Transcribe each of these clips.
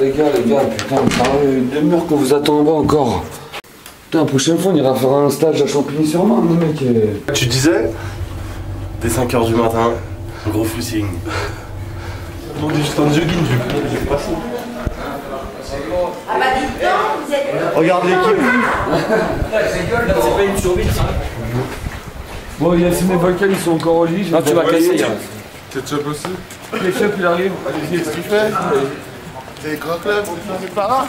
les gars, les gars, putain, ça fait une demi-heure qu'on vous attend en bas encore. Putain, la prochaine fois, on ira faire un stage à Champigny-sur-Marne, les mecs. euh. Tu disais Dès 5h du matin, gros footing. On dit juste un jogging du coup. Ah bah dites donc, vous êtes... Regarde l'équipe. C'est pas une survie, ça. Bon, Yacine et Bacal, ils sont encore au lit. Non, tu vas casser. hein. Ketchup aussi chef, il arrive. Allez-y, qu'est-ce qu'il fait Grands clubs, on est pas là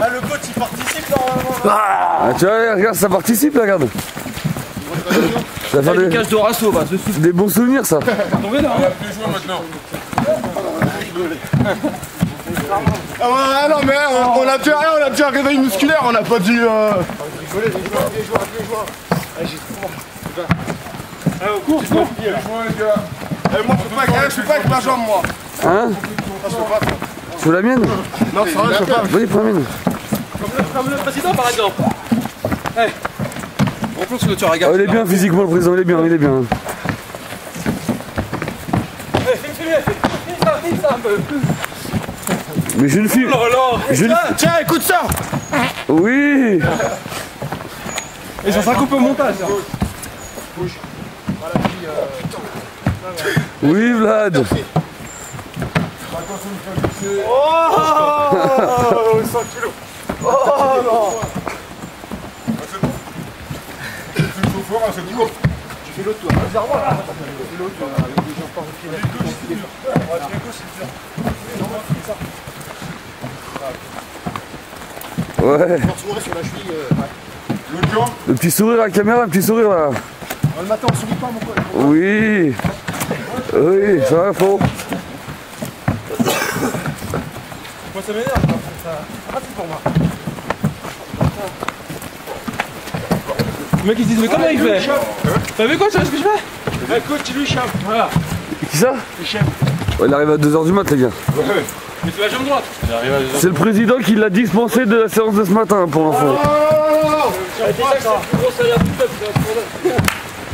Ah, le coach il participe normalement. Ah, tu vois, regarde, ça participe, là, regarde. Ça fait Des cages de rasso, va, dessus. des bons souvenirs, ça. Là. hein. Plus jouer maintenant. Ah ouais, non mais on, on a déjà on a déjà un réveil musculaire, on n'a pas dû. Euh... Jouez, les gars Eh, moi je peux pas, avec- je peux pas avec ma jambe moi. Hein Je peux pas. Tu veux la mienne Non c'est vrai, je pas. Vas-y, prends la mienne. Comme le président, par exemple. Hey. On sur le tueur, Oh, regarde. il est bien physiquement, le président, il est bien, il est bien. Hey, ça, ça un peu. Mais je ne filme. Oh là ne... Tiens, écoute ça Oui Et ça sera coupé au montage. ça. Oui, Vlad Oh 100 kilos C'est trop fort, hein, c'est trop. Ouais. Le camp Le petit sourire à la caméra, le petit sourire là. Le matin on sourit pas mon pote. Oui Oui, ça va, faux. Moi, ça m'énerve. Ça... Ah, c'est pour moi. Le mec il se dit mais comment il fait? T'as vu quoi tu vois ce que je fais? Le coach il lui chape Voilà Qui ça? Le chef Ouais, Il arrive à 2h du mat, les gars. Mais c'est la jambe droite C'est le président qui l'a dispensé de la séance de ce matin, pour l'info. C'est un scandale.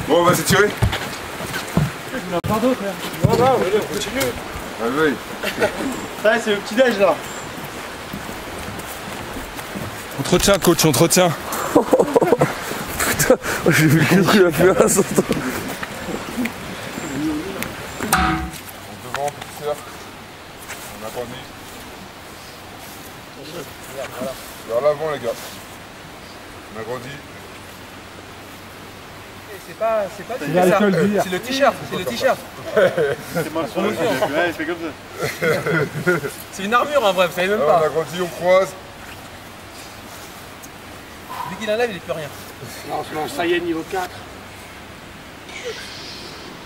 Bon, on va s'étirer Pas d'autres hein. Non non mais on continue Allez, Ça c'est le petit déj là. Entretien, coach, entretien. Putain, j'ai vu qu'est-ce qu'il a fait à l'instant. Devant, petit cercle. On a grandi. Vers l'avant, les gars. On a grandi. C'est pas, c'est pas du ça. C'est le t-shirt, c'est le t-shirt. C'est promotion. Ouais, c'est comme ça. C'est une armure en vrai, vous savez même on pas. a grandi, on croise. Dès qu'il enlève, il est plus rien. Ça y est, niveau 4.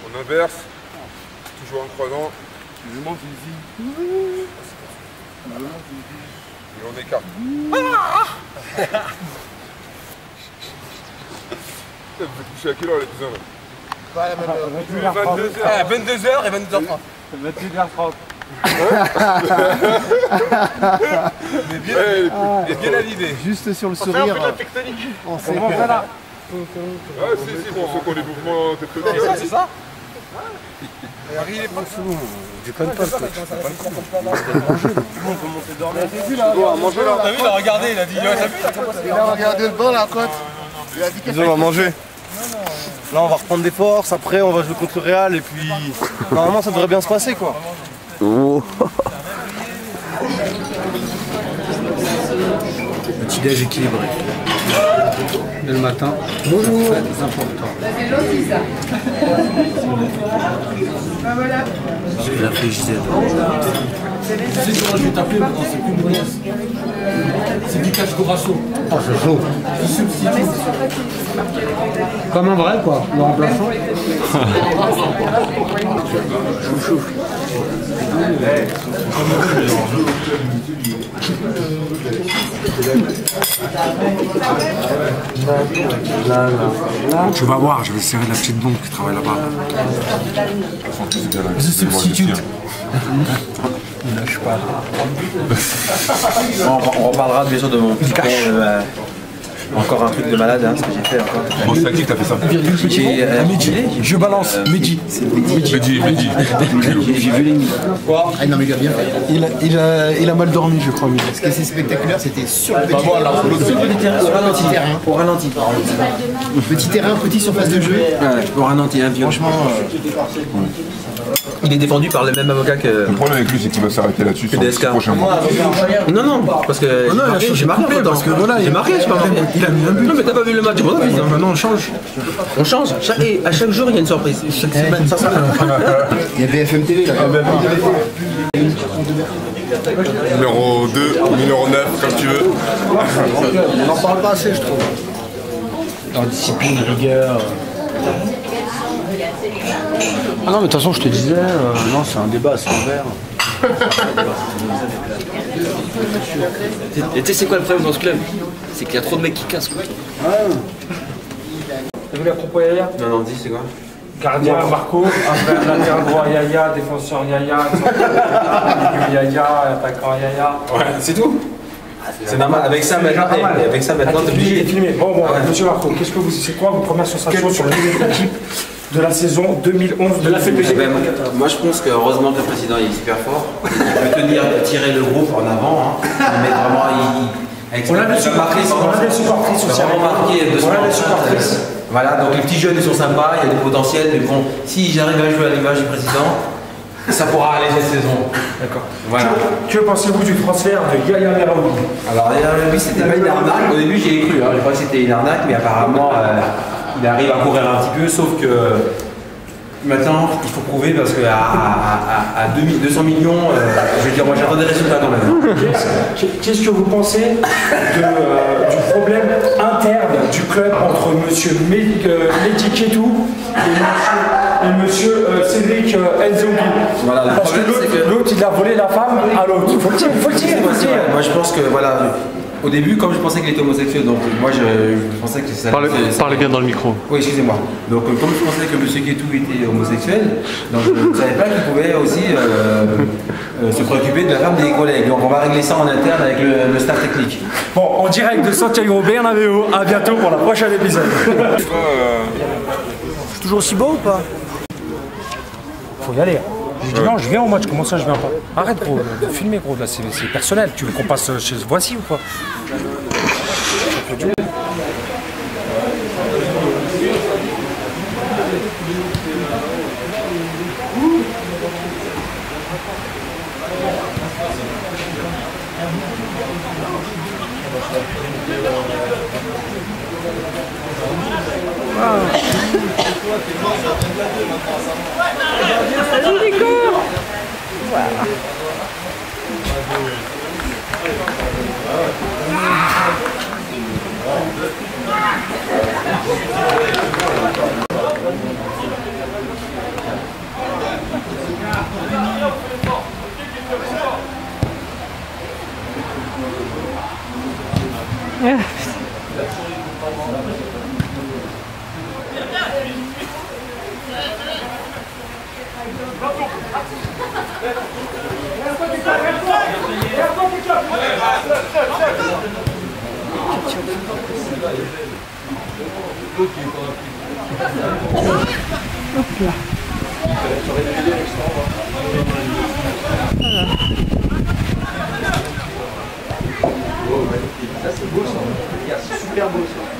On inverse. Toujours en croisant. Et on écarte. Êtes couché à quelle heure les cousins là 22h et 22h30. Eh, les Et bien à l'idée. Juste sur le C'est un sourire, peu de la tectonique. on sait Ah si si bon ceux qui ont des mouvements tectoniques. Ça, c'est ça T'as vu, il a regardé, il a dit, ouais, t'as vu, t'as pas Il a regardé le banc, la côte. Il a dit qu'est-ce on. Là, on va reprendre des forces. Après, on va jouer contre le Real. Et puis, normalement, ça devrait bien se passer, quoi. Oh. Petit déj équilibré. Dès le matin. Bonjour. Très important. Je réfléchissais. C'est ce que je vais t'appeler maintenant, c'est plus Brunès. C'est du cache Gorasso. Ah, c'est chaud. Comme un vrai, quoi. Le remplaçant. Tu vas voir, je vais serrer la petite bombe qui travaille là-bas. The substitute. On, on reparlera bien sûr de mon petit copain, euh, Encore un truc de malade, hein, ce que j'ai fait encore. Bon, c'est à qui que t'as fait ça J'ai euh, Je balance, Mehdi. Mehdi, Mehdi. j'ai- j'ai vu les. Ah non, mais il a bien fait. Il a, il a, il a mal dormi, je crois, Mehdi. Ce qui est spectaculaire, c'était sur le petit terrain. Sur le petit terrain. Au ralenti. Au ralenti. Petit terrain, petite surface de jeu. Ouais, au ralenti, un. Franchement, Il est défendu par le même avocat que. Le problème avec lui, c'est qu'il va s'arrêter là-dessus sur DSK. le prochain mois. Non, non, parce que. non, changé j'ai marqué parce que voilà, j'ai marqué, pas marqué. Il a mis un but. Non, mais t'as pas vu le match, fils, hein. Maintenant, on change. On change. Chaque- et à chaque jour, il y a une surprise. Chaque semaine, ça, ça. il y a BFM TV là. Numéro 2, numéro 9, comme tu veux. On n'en parle pas assez, je trouve. En discipline, rigueur. Ah non, mais de toute façon, je te disais, euh, non, c'est un débat, c'est ouvert. Et tu sais, c'est quoi le problème dans ce club C'est qu'il y a trop de mecs qui cassent. Quoi. T'as vu la propos Yaya Non, non, dis, c'est quoi Gardien Marco, après latéral droit Yaya, défenseur Yaya, milieu Yaya, attaquant Yaya. Ouais, c'est tout C'est normal. Avec ça, maintenant, eh, avec ça, maintenant, t'es obligé. filmé. Bon, bon, Ah ouais. monsieur Marco, qu'est-ce que vous, c'est quoi vos premières sensations sur le milieu de l'équipe de la saison 2011 de la ben, moi je pense que heureusement que le président est super fort. Il peut tenir, tirer le groupe en avant. Hein. Vraiment. Il, il- On a des supportrices, on a des supportrices aussi. vraiment On a des supportrices. Voilà, donc les petits jeunes ils sont sympas, il y a du potentiel, mais bon, si j'arrive à jouer à l'image du président, ça pourra aller cette saison. D'accord. Voilà. Que pensez-vous du transfert de Yaya Meraoui? Alors, lui, c'était pas une arnaque. Au début, j'y ai cru. Hein. Je crois que c'était une arnaque, mais apparemment, euh, il arrive à courir un petit peu. Sauf que maintenant, il faut prouver parce qu'à à, à, à 2000 200 millions, euh, je veux dire, moi j'attends des résultats quand même. Qu'est-ce qu'est-ce que vous pensez de, euh, du problème interne du club entre monsieur Mehdi euh, et monsieur, et monsieur, euh, Cédric euh, Enzogui Voilà, Parce que problème, l'autre, c'est que- l'autre, il a volé la femme à l'autre. Il faut le dire, il faut le dire, il faut le dire. Moi, je pense que voilà. Au début, comme je pensais qu'il était homosexuel, donc moi je, je pensais que ça. Parlez, ça- parlez bien dans le micro. Oui, excusez-moi. Donc, euh, comme je pensais que M. Guetou était homosexuel, donc je ne savais pas qu'il pouvait aussi euh, euh, se préoccuper de la femme des collègues. Donc, on va régler ça en interne avec le, le staff technique. Bon, en direct de Santiago Bernabéu, à bientôt pour la prochaine épisode. Je suis toujours aussi beau ou pas? Faut y aller. Je dis non, je viens au match, comment ça je viens pas? Arrête gros, de filmer gros, là c'est personnel. Tu veux qu'on passe chez Voici ou Salut Hop là. Voilà. Ça c'est beau ça, c'est super beau ça.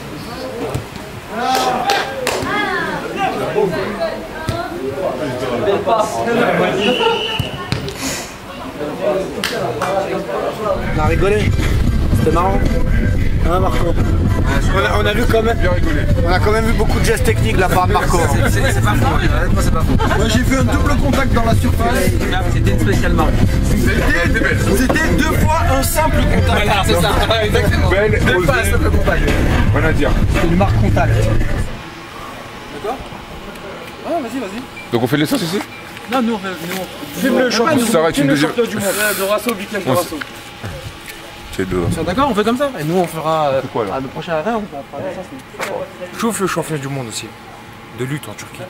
On a rigolé. C'était marrant. Hein Marco on a, on a vu quand même. Bien rigolé. On a quand même vu beaucoup de gestes techniques de la part de Marco. hein. C'est pas faux, honnêtement, c'est pas faux. Moi j'ai vu un double contact dans la surface. C'était une spéciale marque. C'était deux fois un simple contact. Voilà, c'est ça, exactement. Belle, Deux fois un simple contact. Rien à dire. C'est une marque contact. Ah, vas-y, vas-y. Donc on fait de l'essence ici? Non, nous on fait. Nous, on... Vive le champion, Ça une deuxième. monde. De Rasso, Bicam, On Rasso. C'est deux. Sont D'accord, on fait comme ça Et nous on fera. euh, quoi, à le prochain arrêt, on fera trouve le champion du monde aussi. De lutte en Turquie.